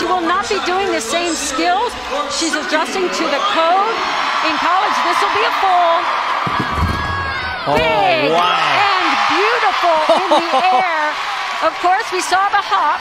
She will not be doing the same skills. She's adjusting to the code. In college, this will be a full. Oh, Big wow. and beautiful in the air. Of course, we saw the hop.